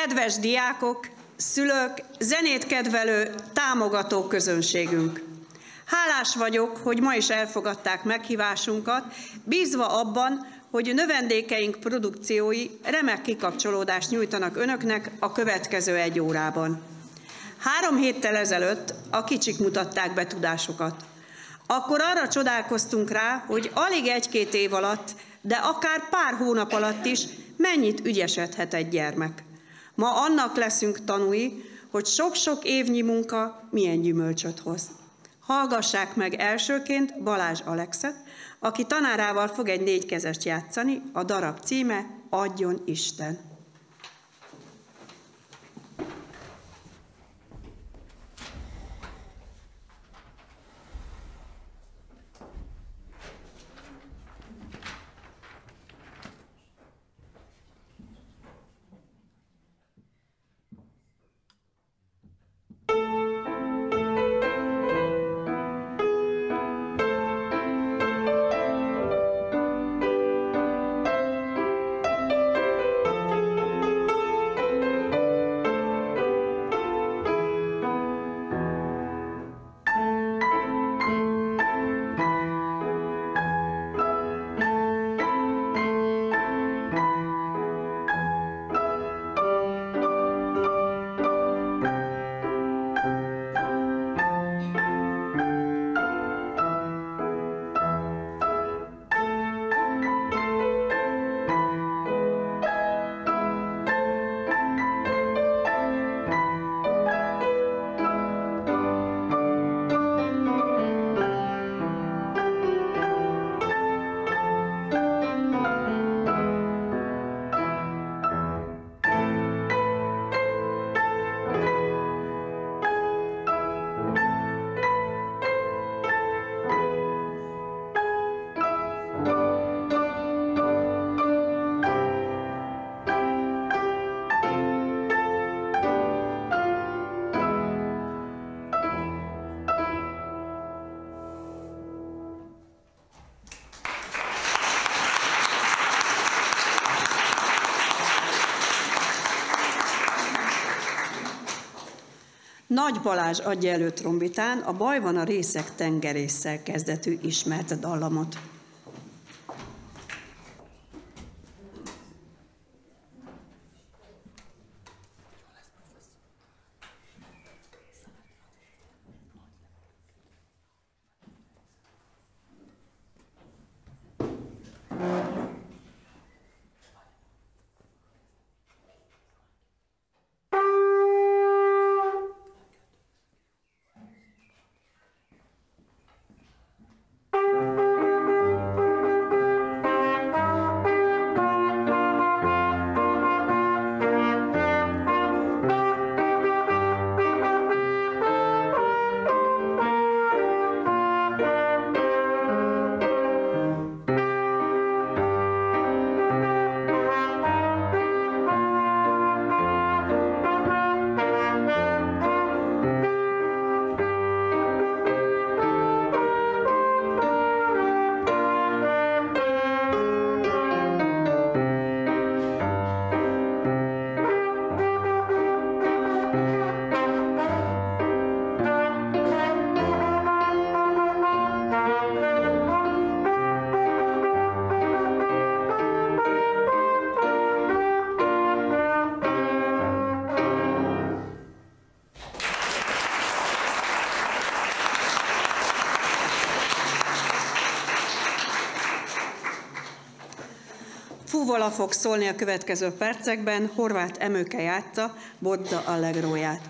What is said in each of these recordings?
kedves diákok, szülők, zenét kedvelő, támogató közönségünk! Hálás vagyok, hogy ma is elfogadták meghívásunkat, bízva abban, hogy növendékeink produkciói remek kikapcsolódást nyújtanak önöknek a következő egy órában. Három héttel ezelőtt a kicsik mutatták be tudásukat. Akkor arra csodálkoztunk rá, hogy alig egy-két év alatt, de akár pár hónap alatt is mennyit ügyesedhet egy gyermek. Ma annak leszünk tanúi, hogy sok-sok évnyi munka milyen gyümölcsöt hoz. Hallgassák meg elsőként Balázs Alexet, aki tanárával fog egy négykezest játszani, a darab címe Adjon Isten. Nagy Balázs adja elő trombitán a Baj van a részek tengerésszel kezdetű ismert dallamot. Fúvola fog szólni a következő percekben, Horváth Emőke játsza Bodza Allegróját.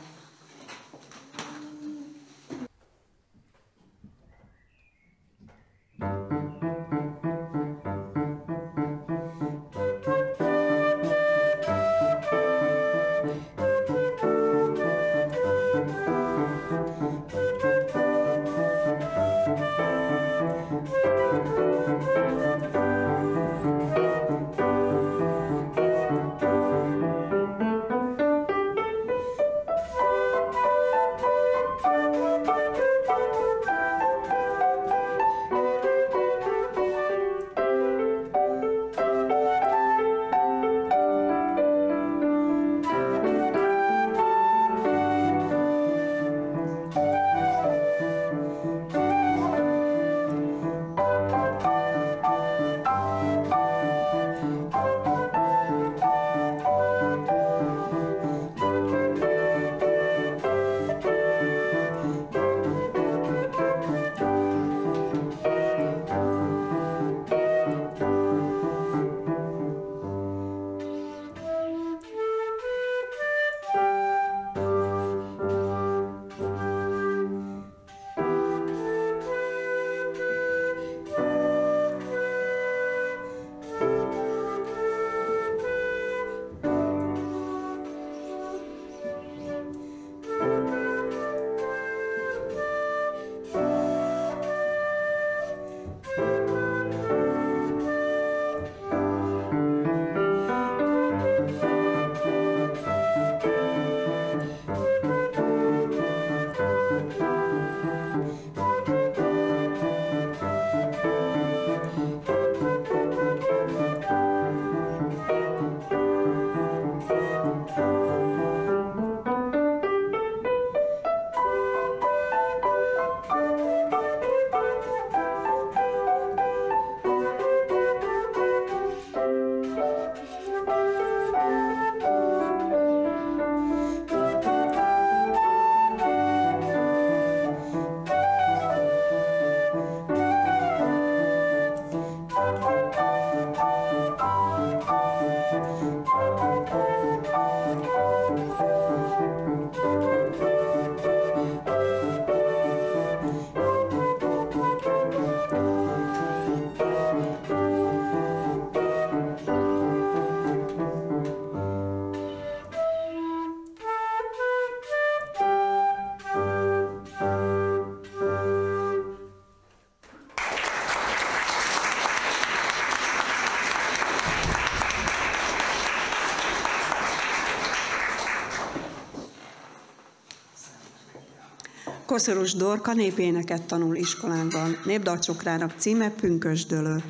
Koszorús Dorka népéneket tanul iskolánkban. Népdalcsokrának címe Pünkösdölő.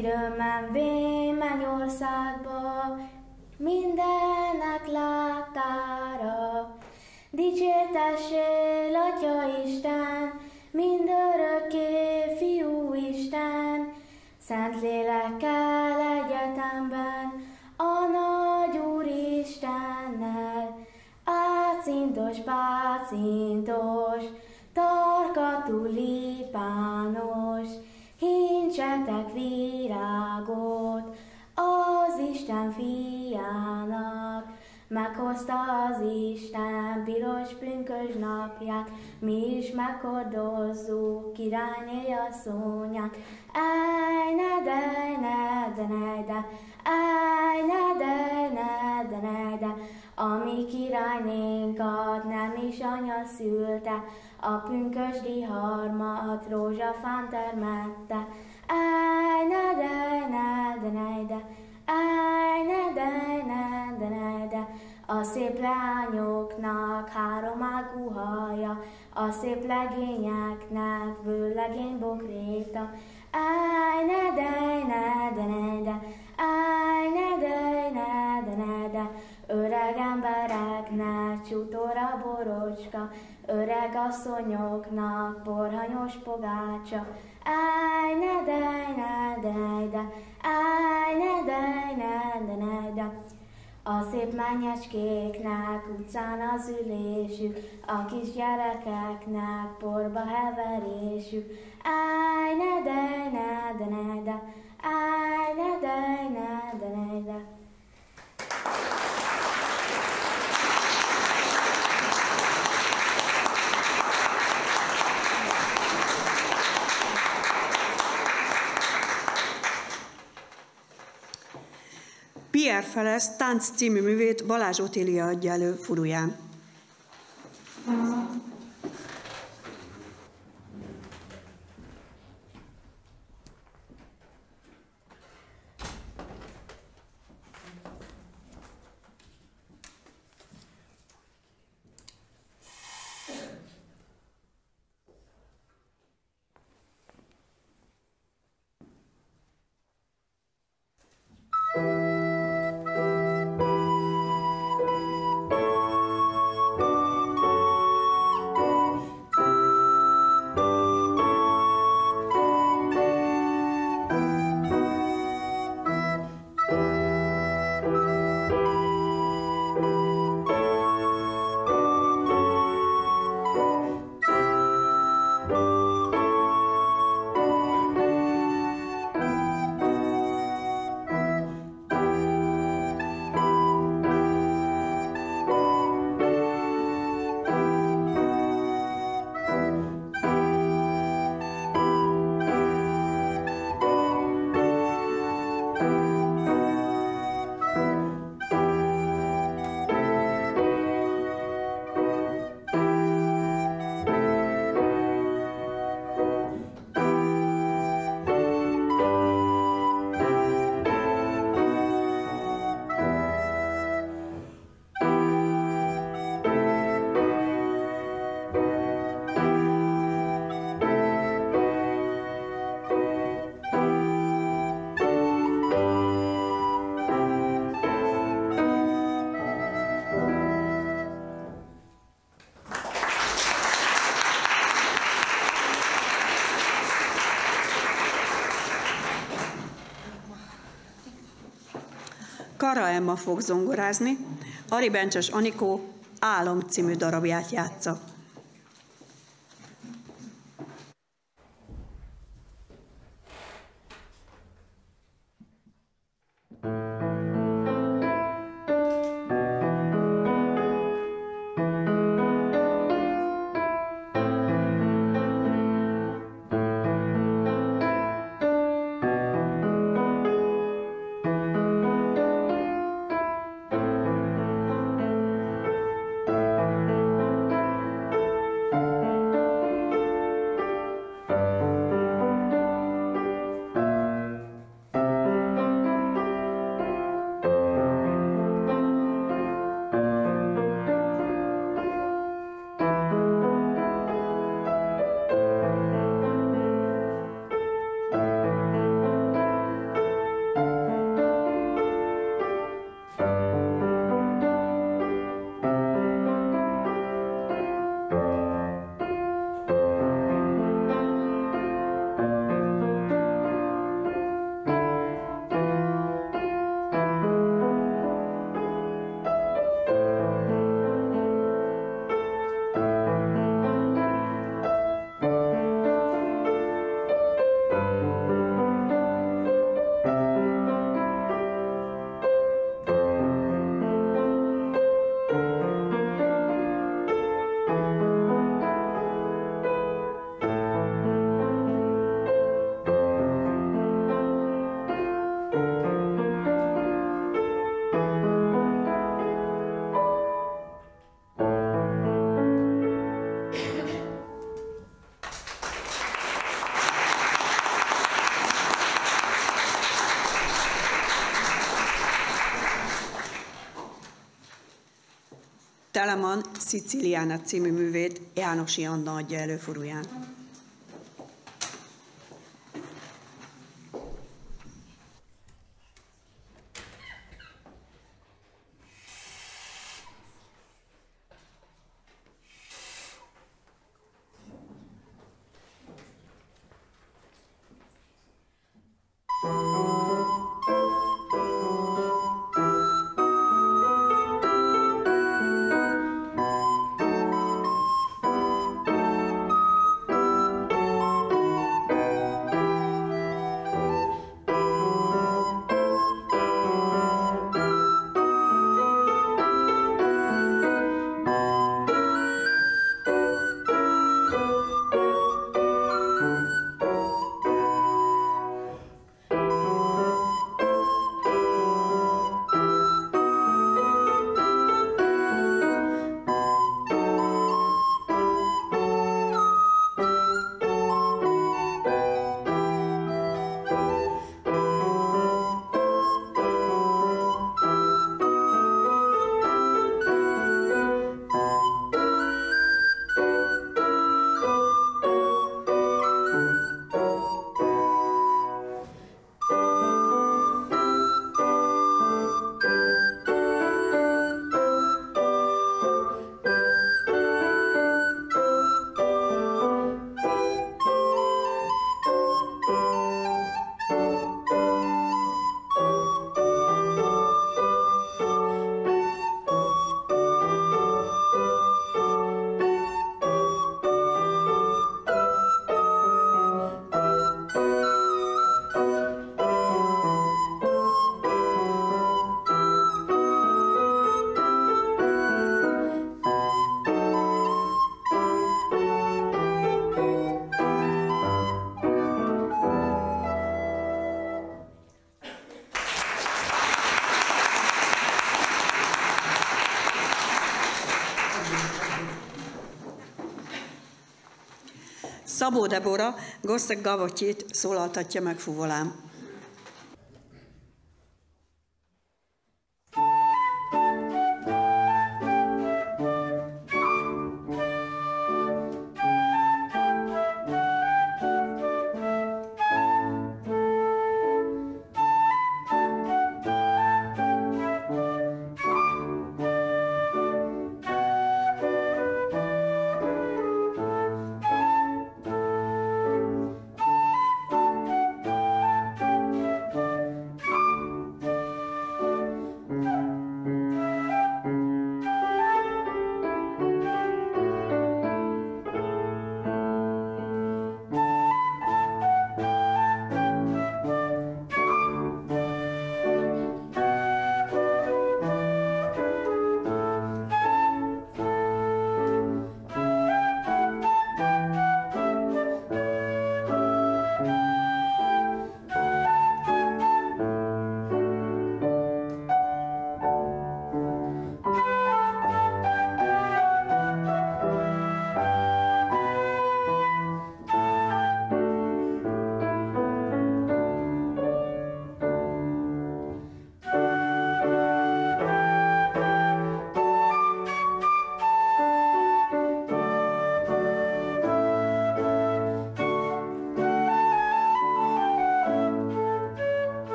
Mire már vém Mennyországba, Meghozta az Isten piros pünkös napját, mi is meghordozzuk királyné asszonyát. Ej, ne de, ne de, ne de, ej, ne de, ne de, ne de, ami királynénkat nem is anya szülte, a pünkösdi harmat rózsafán termette. Ej, ne de, ne de, ne de, ej, ne de, ne de, ne de, a szép lányoknak három ágú haja, a szép legényeknek vőlegény bokréta. Áj, ne dej, ne de, ne de, áj, ne dej, ne de, ne de, öreg embereknek csutora borocska, öreg asszonyoknak borhanyos pogácsa. Áj, ne dej, ne de, ne de, áj, ne dej, ne de, ne de, a szép mányecskéknek utcán az ülésük, a kis gyerekeknek porba heverésük. Áj, ne de, ne de, ne de, áj, ne de, ne de, ne de. Pierre Feles tánc című művét Balázs Otília adja elő furuján. Kara Emma fog zongorázni, Ari Bencses Anikó Álom című darabját játsza. Telemann Sziciliána című művét Jánosi Anna adja előfordulóján. Szabó Debora Gosszeg Gavotyét szólaltatja meg fuvolám.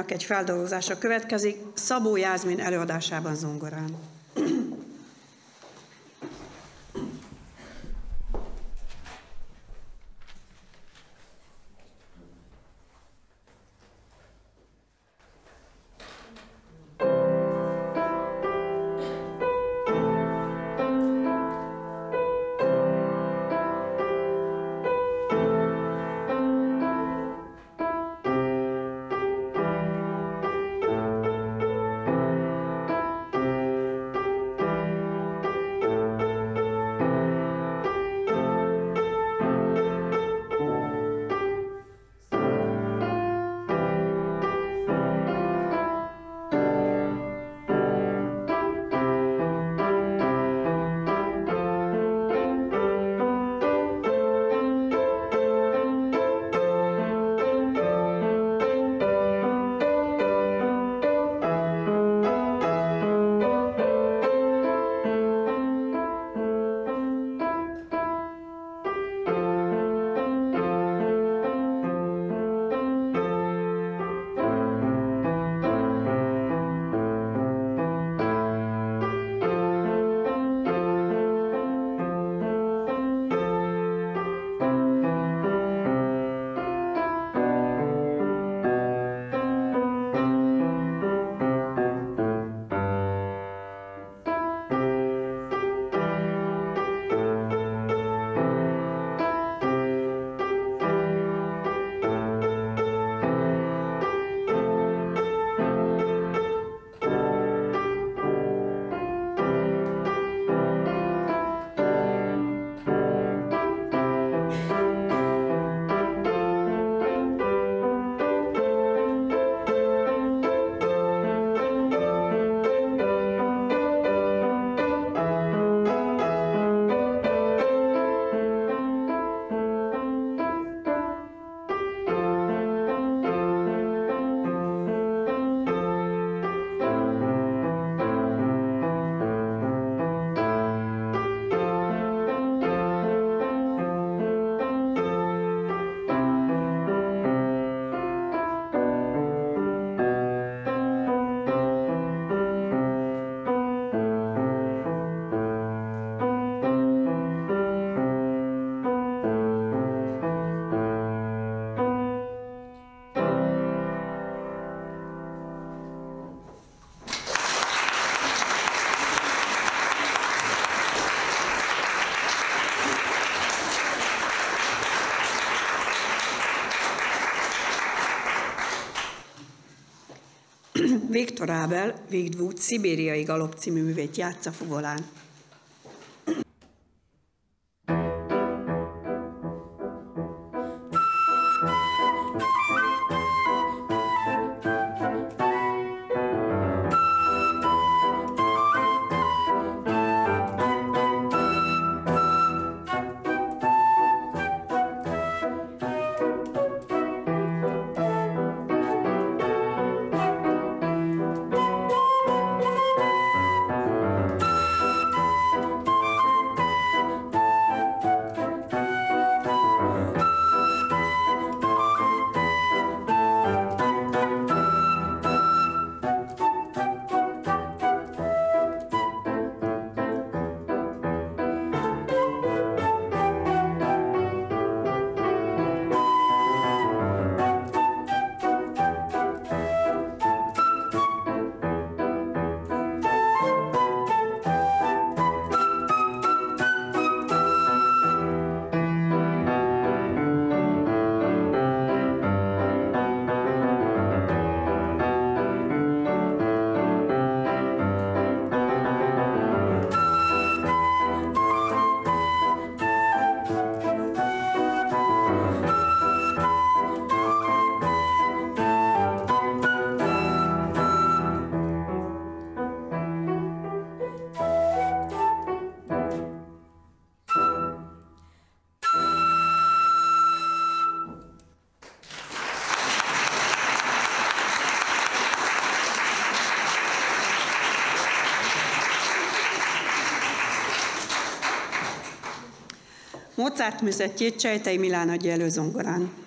Allelujájának egy feldolgozása következik Szabó Jászmin előadásában zongorán. Viktor Ábel, Vigdvút, Szibériai Galop című művét játsza fugolán. Mozart műzetjét Csejtei Milán adja elő zongorán.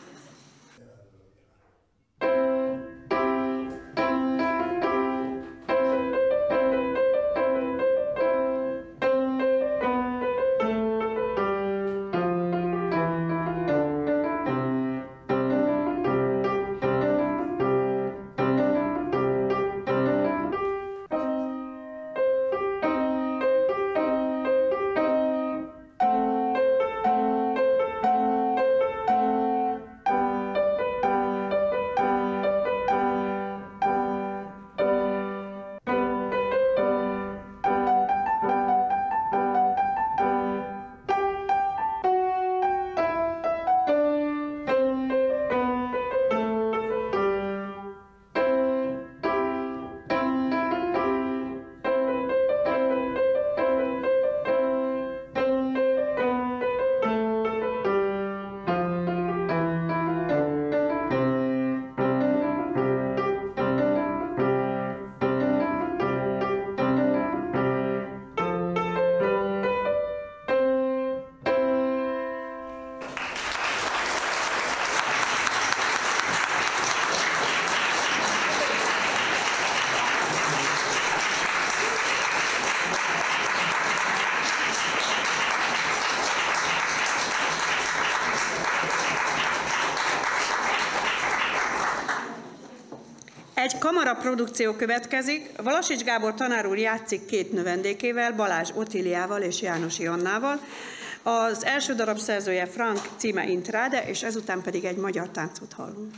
Kamara produkció következik. Valasics Gábor tanár úr játszik két növendékével, Balázs Otiliával és János Jannával. Az első darab szerzője Frank, címe Intráde, és ezután pedig egy magyar táncot hallunk.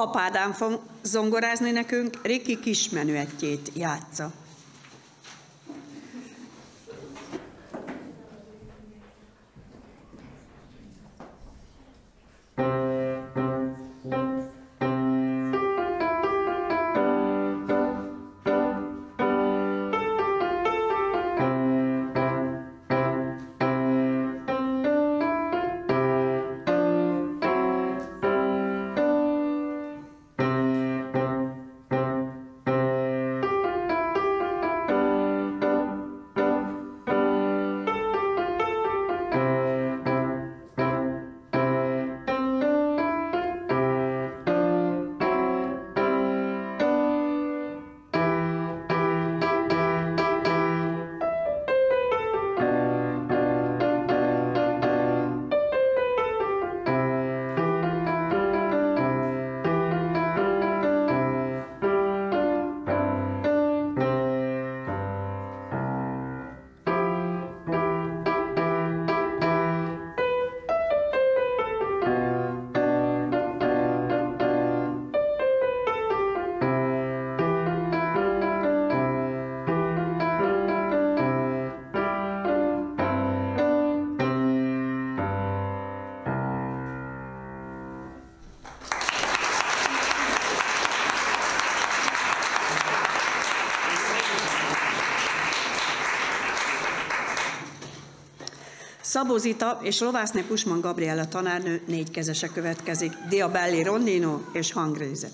Papádán fog zongorázni nekünk, Riki kismenüetjét játsza. Szabó Zita és Lovászné Pusman Gabriella tanárnő négy kezese következik. Diabelli Rondino és hangréze.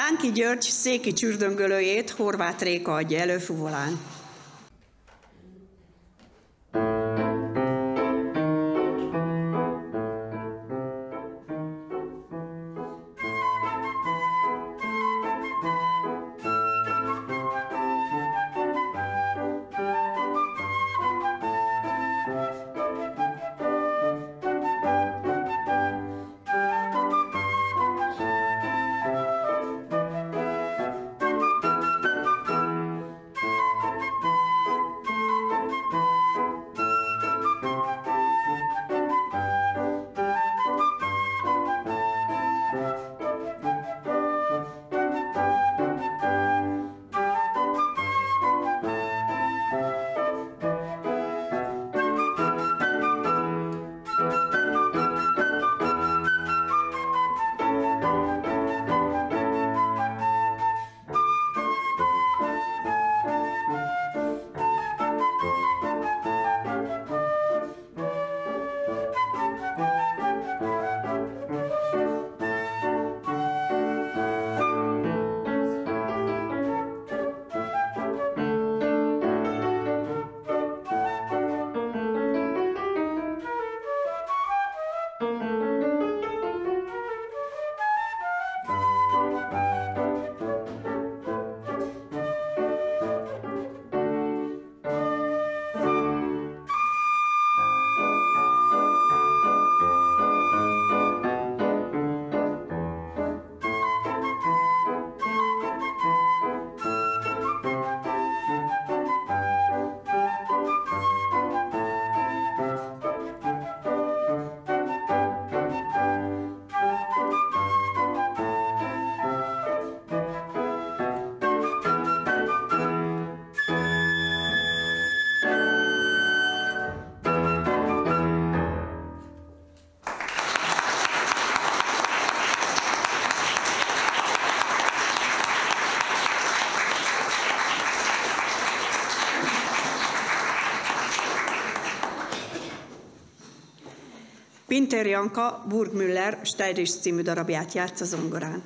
Ránki György széki csürdöngölőjét Horváth Réka adja elő fuvolán. Pinter Janka Burgmüller Steirisch című darabját játsz a zongorán.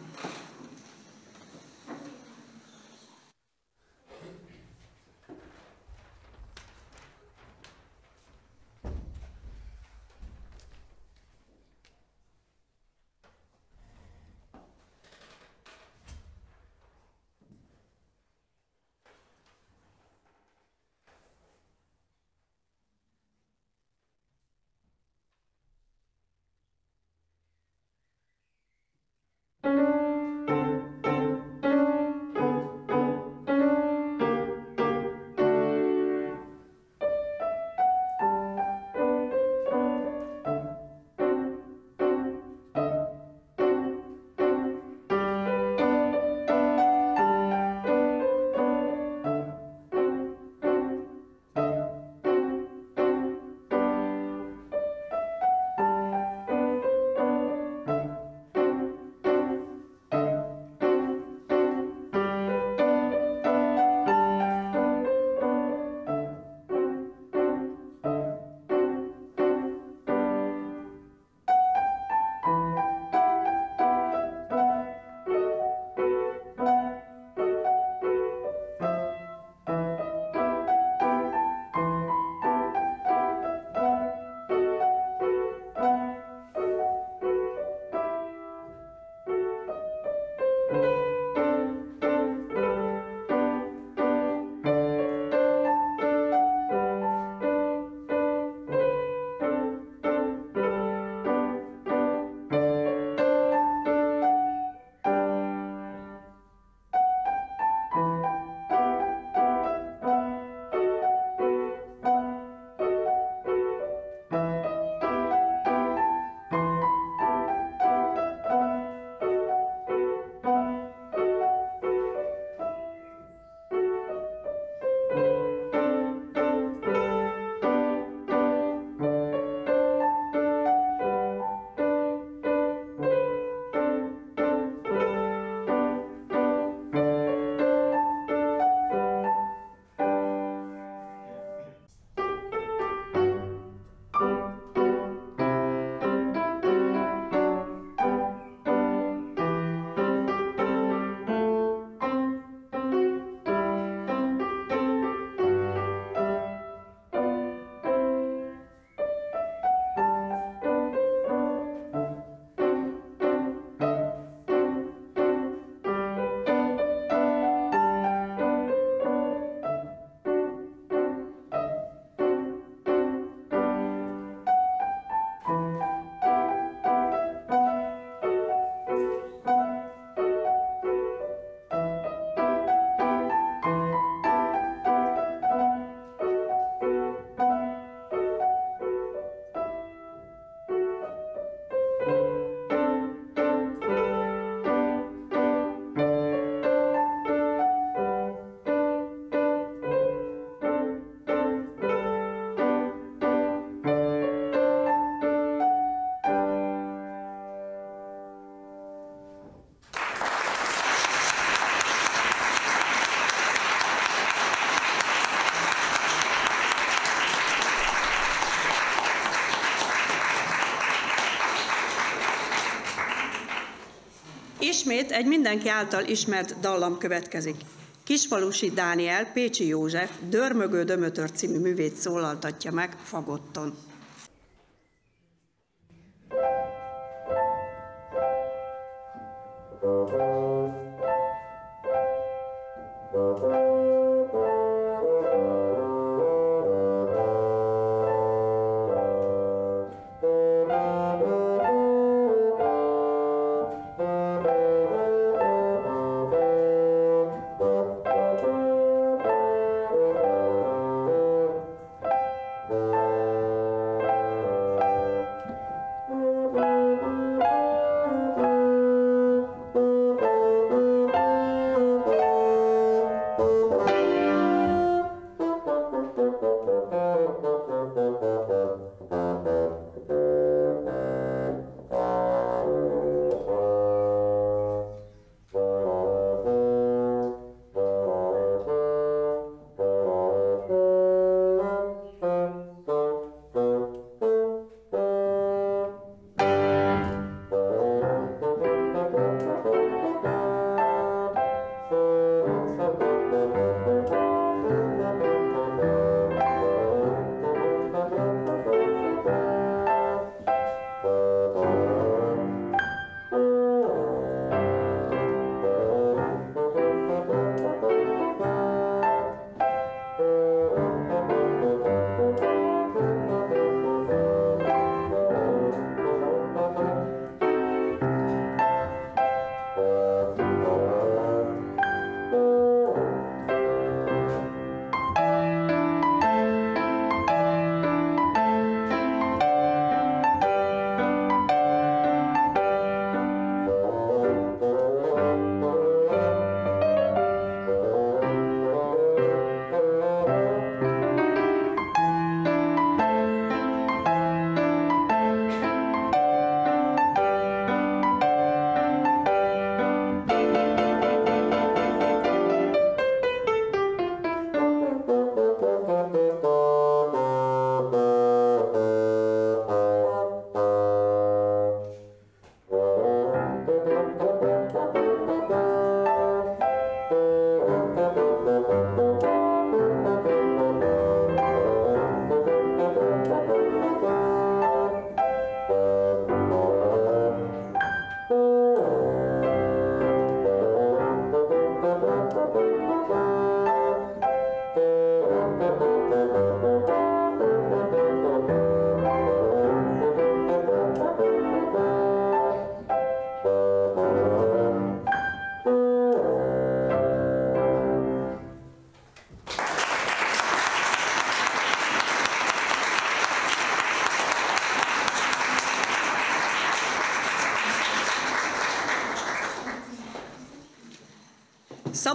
Ismét egy mindenki által ismert dallam következik. Kisfalusi Dániel, Pécsi József, Dörmögő Dömötör című művét szólaltatja meg Fagotton.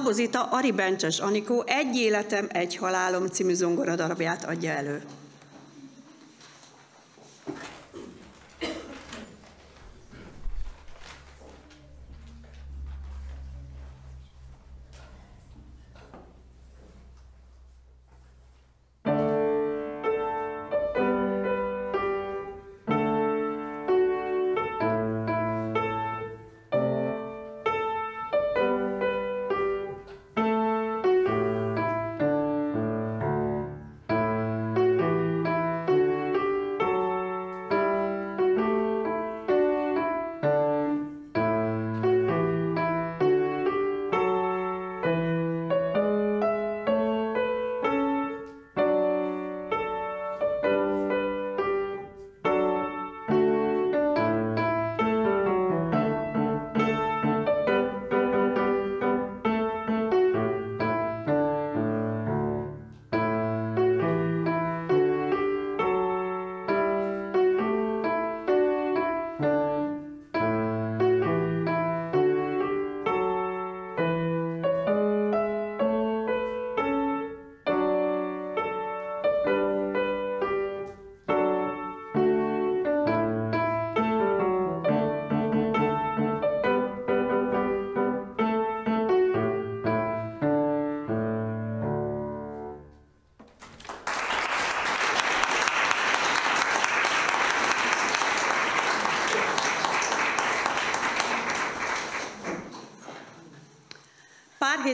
Szabozita Ari Bencses Anikó Egy életem, egy halálom című zongoradarabját adja elő.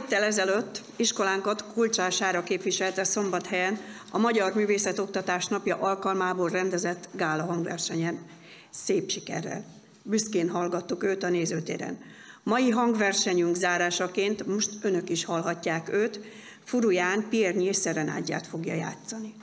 Héttel ezelőtt iskolánkat kulcsására képviselte Szombathelyen a Magyar Művészet Oktatás Napja alkalmából rendezett gála hangversenyen. Szép sikerrel. Büszkén hallgattuk őt a nézőtéren. Mai hangversenyünk zárásaként most önök is hallhatják őt, Furuján Piernyi szerenádját fogja játszani.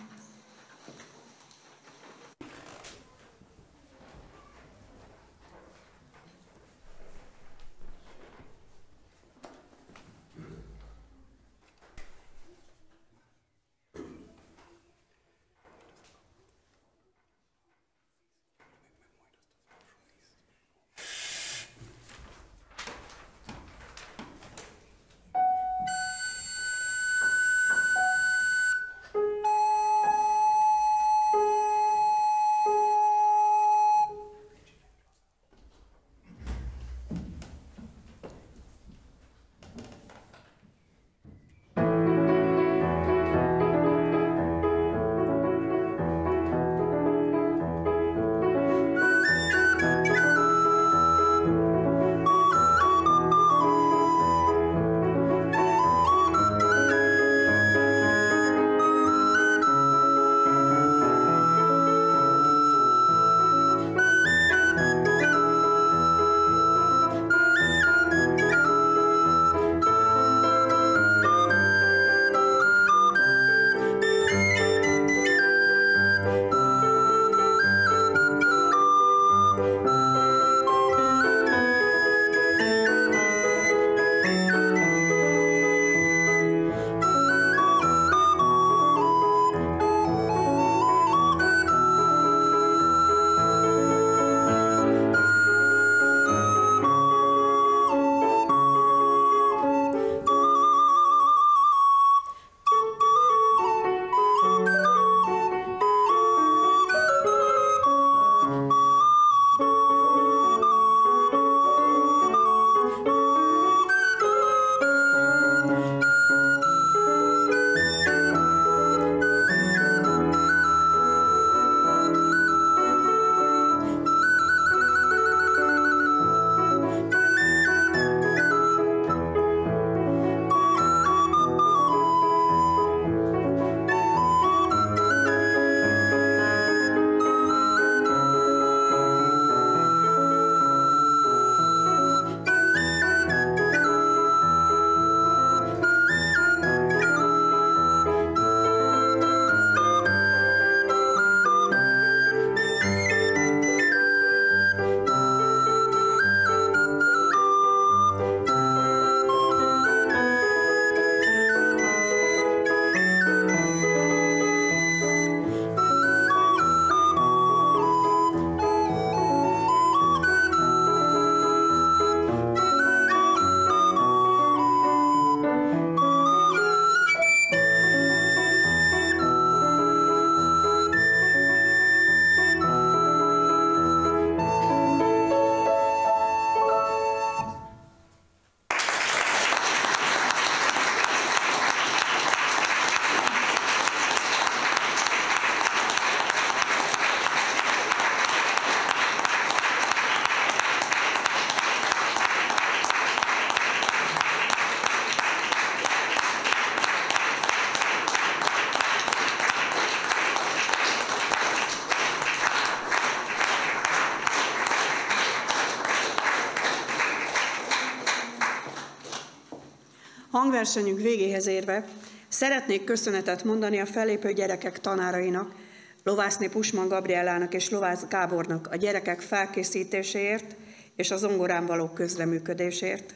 Hangversenyünk végéhez érve szeretnék köszönetet mondani a fellépő gyerekek tanárainak, Lovászné Pusman Gabriellának és Lovász Gábornak a gyerekek felkészítéséért és a zongorán való közleműködésért,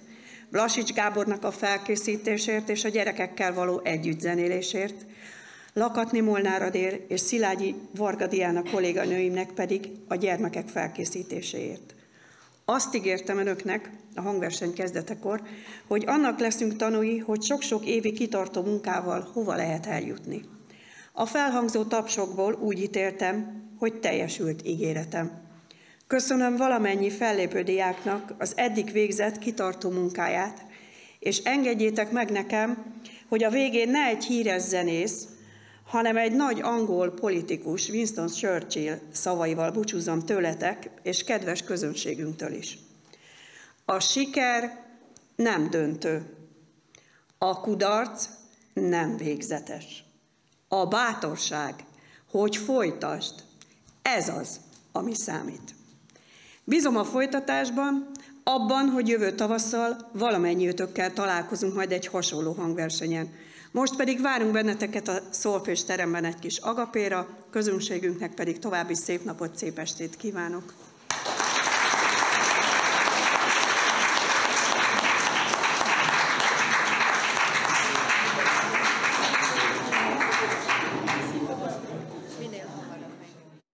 Blasics Gábornak a felkészítésért és a gyerekekkel való együttzenélésért, Lakatni Molnár Adér és Szilágyi Varga Diana kolléganőimnek pedig a gyermekek felkészítéséért. Azt ígértem önöknek a hangverseny kezdetekor, hogy annak leszünk tanúi, hogy sok-sok évi kitartó munkával hova lehet eljutni. A felhangzó tapsokból úgy ítéltem, hogy teljesült ígéretem. Köszönöm valamennyi fellépő diáknak az eddig végzett kitartó munkáját, és engedjétek meg nekem, hogy a végén ne egy híres zenész, hanem egy nagy angol politikus, Winston Churchill szavaival búcsúzom tőletek, és kedves közönségünktől is. A siker nem döntő. A kudarc nem végzetes. A bátorság, hogy folytasd, ez az, ami számít. Bízom a folytatásban, abban, hogy jövő tavasszal valamennyi ötökkel találkozunk majd egy hasonló hangversenyen. Most pedig várunk benneteket a Szolfés teremben egy kis agapéra, közönségünknek pedig további szép napot, szép estét kívánok!